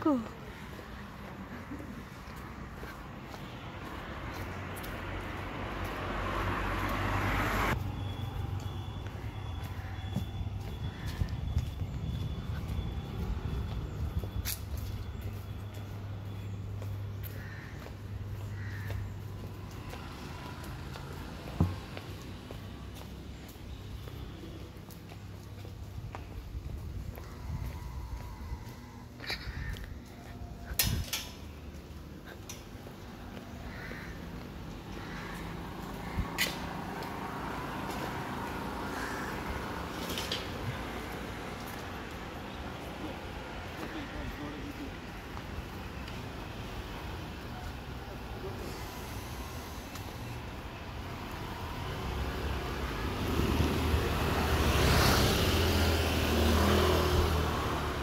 Cool.